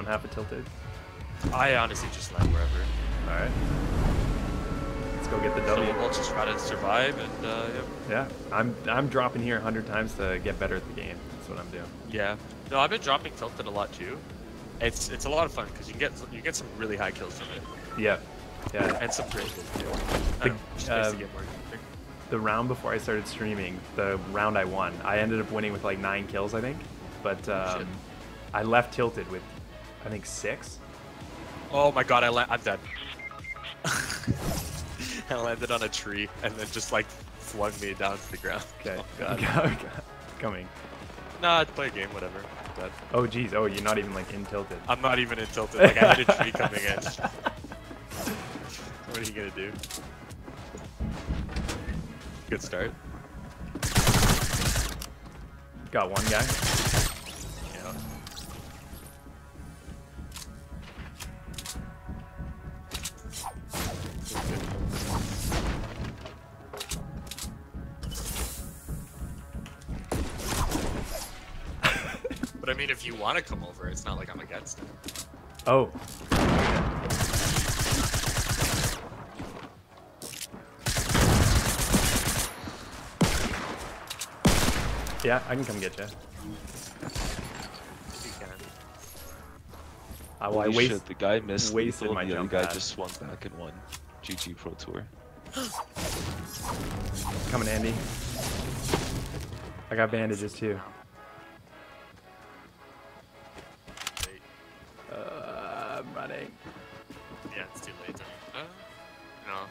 bottom half of tilted? I honestly just land wherever. All right. Let's go get the So W. we'll just try to survive and uh, Yeah, I'm I'm dropping here a hundred times to get better at the game. That's what I'm doing. yeah. yeah. No, I've been dropping tilted a lot too. It's it's a lot of fun because you get you get some really high kills from it Yeah, yeah. and some great kills too. The- I don't know, just makes uh, it get more. The round before I started streaming, the round I won, I ended up winning with like nine kills, I think. But um, Shit. I left tilted with, I think six. Oh my god, I la- I'm dead. I landed on a tree and then just like flung me down to the ground. Okay. Oh, god. Coming. nah, play a game, whatever. I'm dead. Oh geez. Oh, you're not even like in tilted. I'm not even in tilted. Like I hit a tree coming in. what are you gonna do? Good start. Got one guy. But I mean, if you want to come over, it's not like I'm against it. Oh. Yeah, I can come get you. If you can. Well, I Holy waste. shit, the guy missed wasted lethal, my the other jump guy pad. just swung back and won. GG Pro Tour. Coming, Andy. I got bandages too. Yeah, it's too late. Uh, no.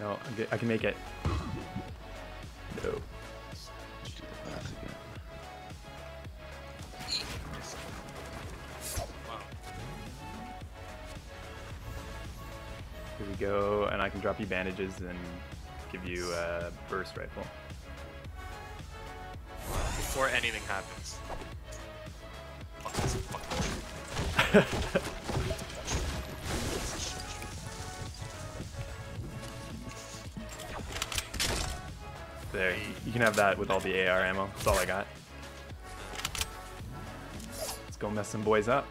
No, I'm good. I can make it. No. Let's do the math again. Wow. Here we go, and I can drop you bandages and give you a burst rifle. Before anything happens. There, you can have that with all the AR ammo. That's all I got. Let's go mess some boys up.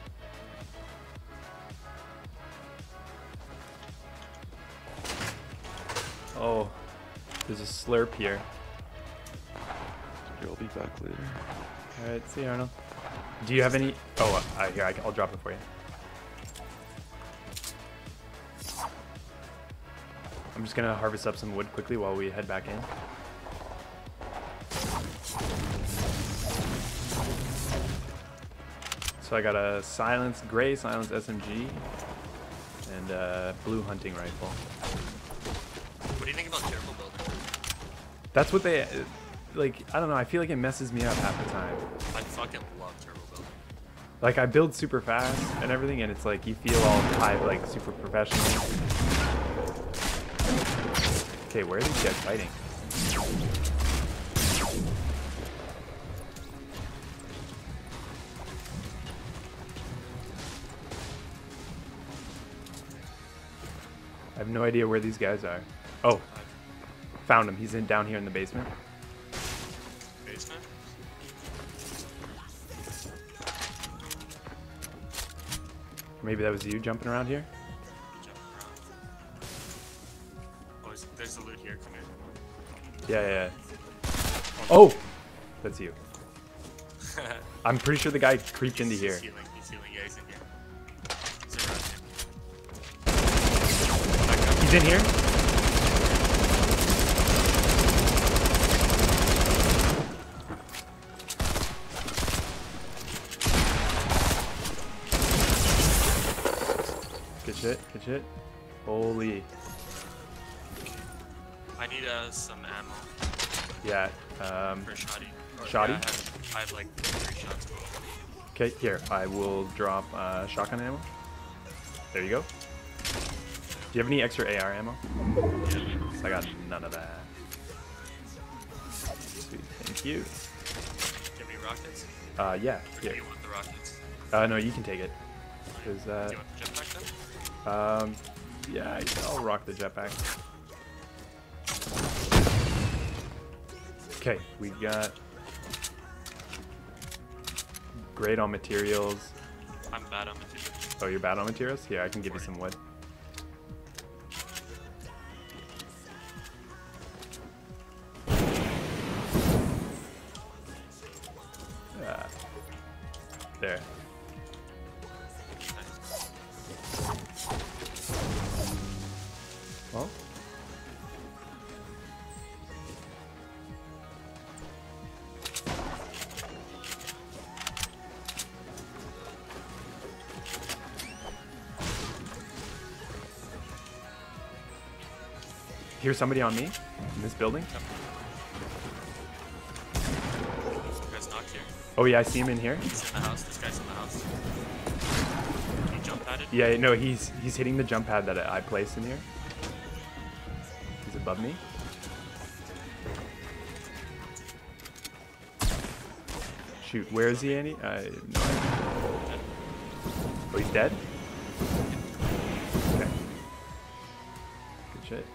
Oh, there's a slurp here. I'll be back later. All right, see you, Arnold. Do you have any? Oh, uh, here, I, I'll drop it for you. I'm just gonna harvest up some wood quickly while we head back in. So I got a silence gray silence SMG and a blue hunting rifle. What do you think about turbo build? That's what they like. I don't know. I feel like it messes me up half the time. I fucking love turbo build. Like I build super fast and everything, and it's like you feel all high, like super professional. Okay, where are these guys fighting? I have no idea where these guys are. Oh, found him. He's in down here in the basement. Maybe that was you jumping around here. Oh, there's the loot here. Come here. Yeah, yeah. Oh, that's you. I'm pretty sure the guy creeped into He's here. healing. Healing. Yeah, he's in here. He's here. He's in here. Good it, Good shit. Holy. I need uh, some ammo Yeah. Um, for shoddy. Or- Shoddy? Yeah, I, have, I have like three shots. okay, here. I will drop uh, shotgun ammo. There you go. Do you have any extra AR ammo? Yeah. I got none of that. Sweet. Thank you. Give me rockets. Uh, yeah. Or do you want the rockets? Uh, no, you can take it. Cause, uh, Um, yeah, I'll rock the jetpack. Okay, we got great on materials. I'm bad on materials. Oh, you're bad on materials? Here, I can give you some wood. Here's somebody on me in this building. This guy's not here. Oh yeah, I see him in here. He's in the house. This guy's in the house. You jump it? Yeah, no, he's he's hitting the jump pad that I placed in here. He's above me. Shoot, where is he, Annie? I no. Oh, he's dead? Okay. Good shit.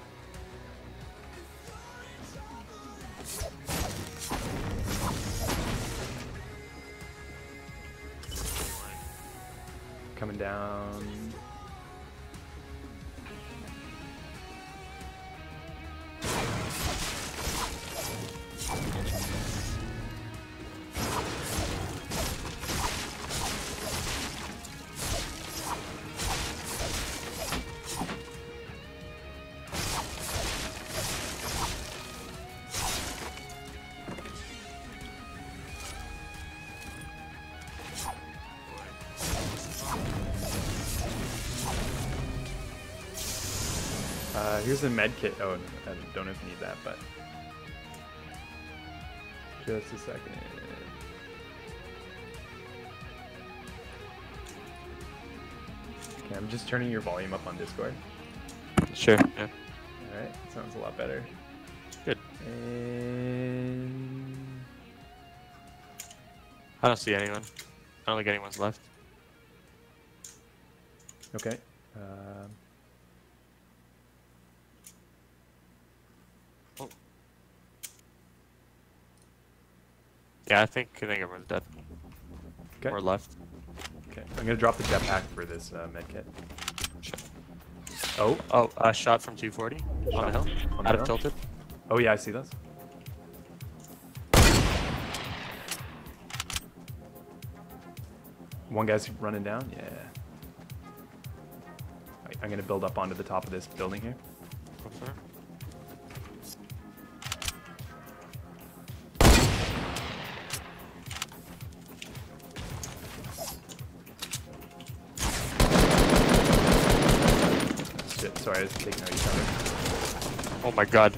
Uh, here's a med kit. Oh, I don't know if you need that, but just a second. Okay, I'm just turning your volume up on Discord. Sure. Yeah. All right, sounds a lot better. Good. And I don't see anyone. I don't think anyone's left. okay. Um, Yeah, I think I think everyone's dead. okay. Or left. Okay. I'm gonna drop the jetpack for this uh, med kit. Sure. Oh, Oh, uh, shot from 240 on the hill. on the Out of tilted. oh yeah, I see those. One guy's running down. Yeah. I- I'm gonna build up onto the top of this building here. Go sorry, I was taking out each other. Oh my god.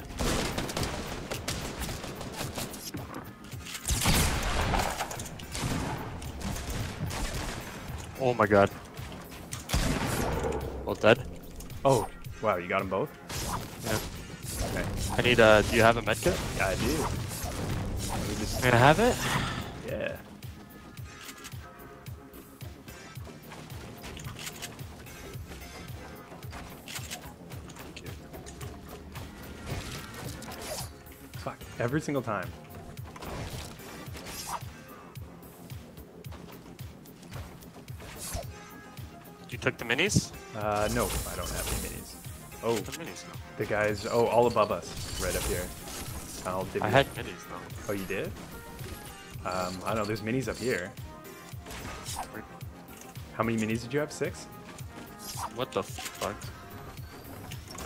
Oh my god. Both dead? Oh, wow, you got them both? Yeah. Okay. I need, uh, do you have a medkit? Yeah, I do. Just, Can I have it? yeah. Every single time. You took the minis? Uh, no, I don't have any minis. Oh, The minis, no. the guys, oh, all above us, right up here. I'll divvy I up. had minis, though. Oh, you did? Um, I don't know, there's minis up here. How many minis did you have? Six? What the fuck?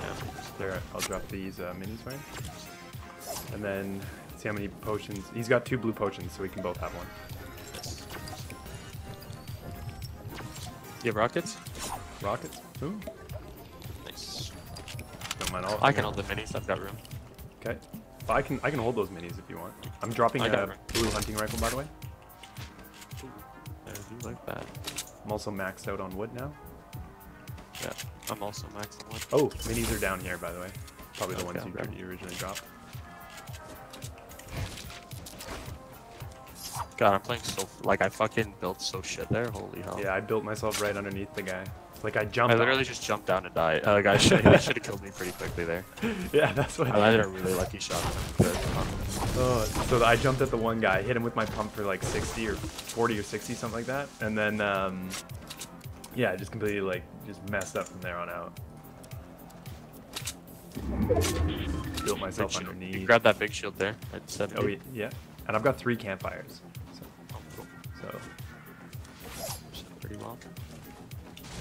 Yeah. There, I'll drop these uh, minis for him. And then, see how many potions. He's got two blue potions, so we can both have one. You have rockets? Rockets? Ooh, Nice. don't mind all. I can hold the minis, I've got room. Okay. Well, I can I can hold those minis if you want. I'm dropping I a blue hunting rifle, by the way. I do like that. I'm also maxed out on wood now. Yeah. I'm also maxing wood. Oh, minis are down here, by the way. Probably the Okay, ones you, you originally dropped. God, I'm playing so like I fucking built so shit there. Holy hell! Yeah, I built myself right underneath the guy. Like I jumped. I literally just jumped down and died. Uh, guy should have killed me pretty quickly there. yeah, that's what. I landed a really lucky shot. Oh, so I jumped at the one guy, hit him with my pump for like 60 or 40 or 60, something like that, and then um, yeah, just completely like just messed up from there on out. Built myself. You underneath. grab that big shield there at 70. Oh yeah, and I've got three campfires, Oh. So Pretty well.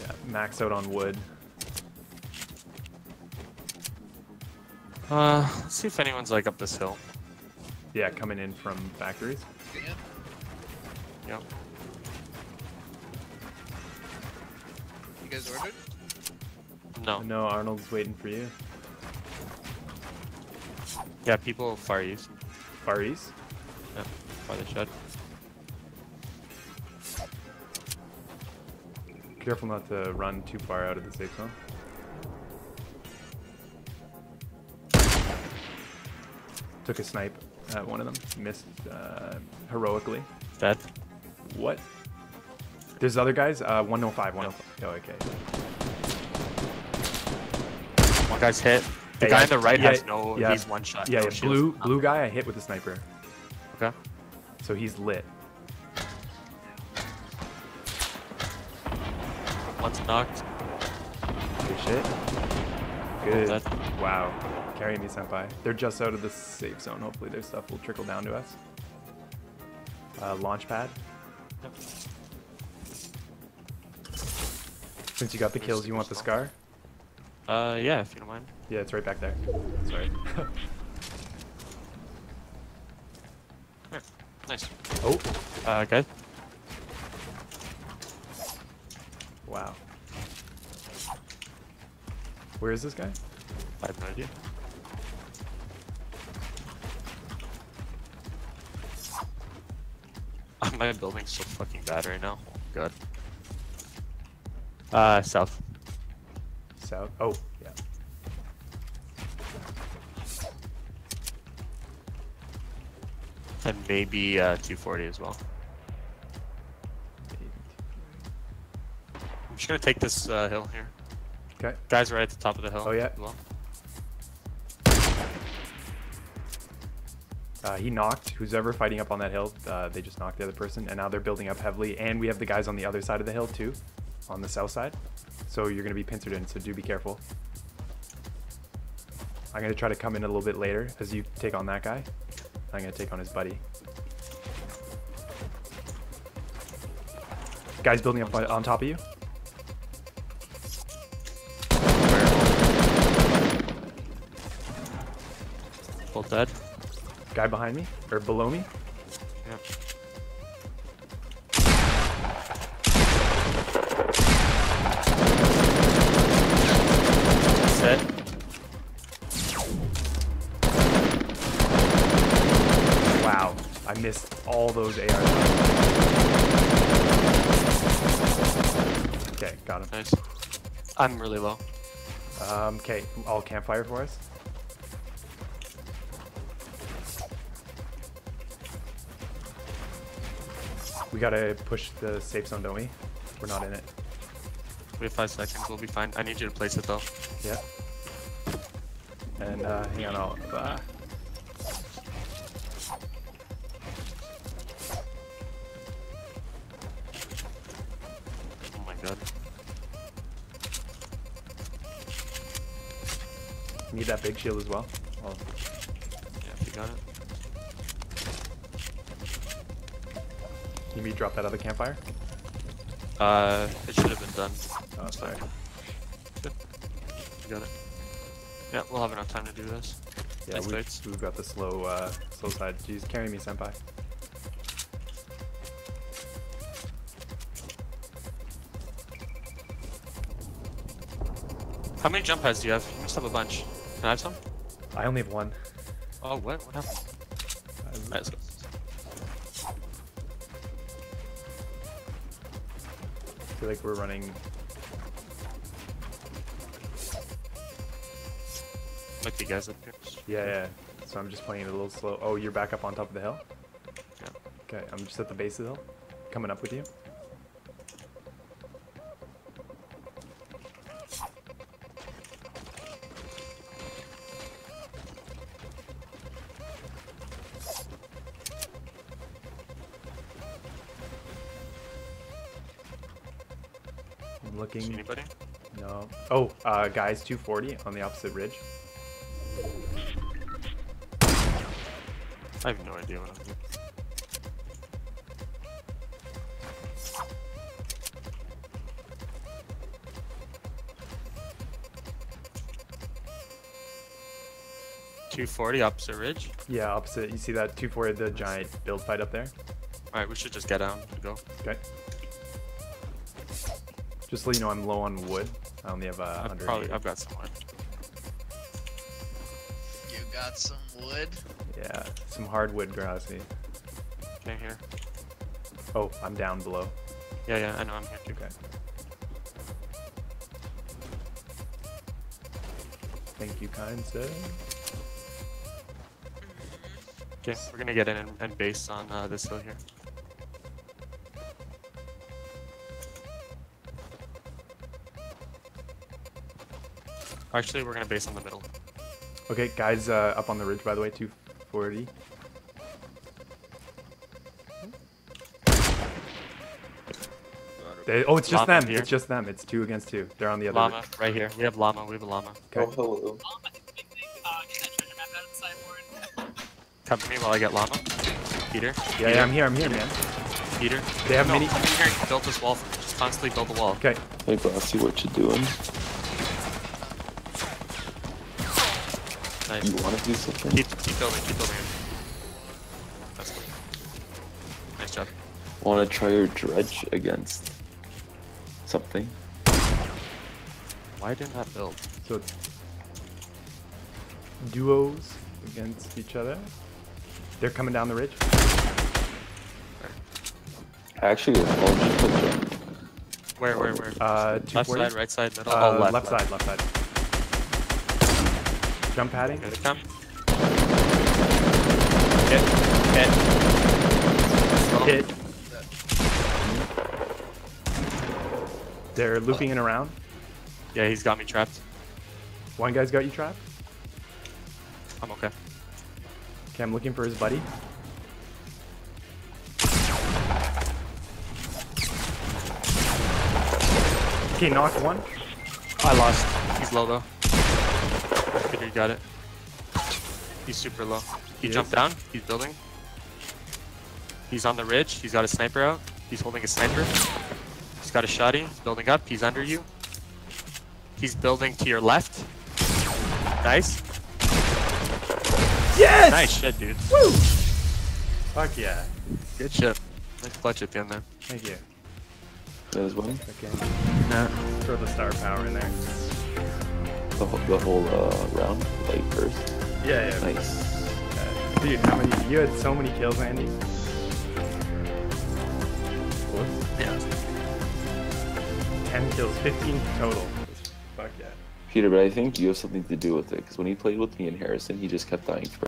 yeah, max out on wood. Uh, let's see if anyone's like up this hill. Yeah, coming in from factories. Yeah. Yep. You guys ordered? No. No, Arnold's waiting for you. Yeah, people far east. Far east. Yeah, by the shed. Careful not to run too far out of the safe zone. Took a snipe at one of them. Missed uh, heroically. Dead. What? There's other guys. Uh, 105, 105. Oh, okay. One guy's hit. The guy on the right yeah, has no. yeah. He's one shot. Yeah, no yeah, blue blue guy I hit with a sniper, Okay. so he's lit. One's knocked. Good shit. Good. dead. Wow. Carry me, senpai. They're just out of the safe zone. Hopefully their stuff will trickle down to us. Uh, launch pad. Yep. Since you got the kills, you want the scar? Uh, yeah, if you don't mind. Yeah, it's right back there. Sorry. Nice. oh, Uh, good. wow. Where is this guy? I have no idea. My building's so fucking bad right now. Oh, God. Uh, south. South. Oh, yeah. And maybe uh, 240 as well. I'm just gonna take this uh, hill here. Okay. Guys right at the top of the hill. Oh, yeah. Well. Uh, he knocked. Who's ever fighting up on that hill, uh, they just knocked the other person, and now they're building up heavily. And we have the guys on the other side of the hill too, on the south side. So you're gonna be pincered in. So do be careful. I'm gonna try to come in a little bit later as you take on that guy. I'm gonna take on his buddy. Guys building up on, on top of you. Both dead. Guy behind me or below me. Set. Wow, I missed all those AR. Okay, got him. Nice. I'm really low. Um, okay, all campfire for us. We gotta push the safe zone, don't we? We're not in it. We have five seconds. We'll be fine. I need you to place it though. Yeah. And uh, hang on, I'll. Uh, Oh my god. need that big shield as well. Oh, Yeah, you got it. You me drop that other campfire? Uh, it should have been done. Oh, sorry. Good. You got it. Yeah, we'll have enough time to do this. Yeah, Nice we've, we've got the slow, uh, slow side. Jeez, carry me, senpai. How many jump pads do you have? You must have a bunch. Can I have some? I only have one. Oh, what? What happened? Alright, let's go. Feel like we're running. Like the guys up here. Yeah, yeah. So I'm just playing it a little slow. Oh, you're back up on top of the hill? Yeah. Okay, I'm just at the base of the hill. Coming up with you. I'm See looking. anybody? No. Oh, uh, guys, 240 on the opposite ridge. I have no idea what I'm doing. Two forty opposite ridge. Yeah, opposite. You see that 240, the giant build fight up there? All right, we should just get down and go. Okay. Just so you know, I'm low on wood. I only have uh, I've 100. probably I've got some wood. You got some wood? Yeah, some hardwood grassy. Okay, here. Oh, I'm down below. Yeah, yeah, I know I'm here too. Okay. Thank you, kind sir. Okay, we're gonna get in and, and base on uh, this hill here. Actually, we're gonna base on the middle. Okay, guys, uh, up on the ridge, by the way, 240. They, oh, it's just Llama them. here. It's just them. It's two against two. They're on the other. Llama, right here. We have llama. We have a llama. Okay. hello. Come to me while I get llama. Peter. Yeah, yeah, I'm here. I'm here, man. Peter. They have no, mini. I'm here. Build this wall. Just constantly build the wall. Okay. Hey, Glassy, what you doing? Nice. You want to do something? Keep, keep building. Keep building. That's good. Nice job. Want to try your dredge against something? Why didn't that build? So it's duos against each other. They're coming down the ridge. Actually, I'll just put them. Where, where, where? Uh, Left 240. side, right side, middle. Uh, oh, left, left side, left side. Jump padding. They come. Hit. Hit. Hit. They're looping in around. Yeah, he's got me trapped. One guy's got you trapped. I'm okay. Okay, I'm looking for his buddy. Okay, knocked one. I lost. He's low though. Peter, you got it. He's super low. He He jumped is? down. He's building. He's on the ridge. He's got a sniper out. He's holding a sniper. He's got a shotty. He's building up. He's under you. He's building to your left. Nice. Yes! Nice shit, dude. Woo! Fuck yeah. Good shit. Nice clutch at the end there. Thank you. There's one. Okay. Throw the star power in there. The whole, the whole uh, round, like first. Yeah, yeah. Nice. Uh, dude, how many? You had so many kills, Andy. Whoops. Yeah. 10 kills, 15 total. Fuck yeah. Peter, but I think you have something to do with it because when he played with me in Harrison, he just kept dying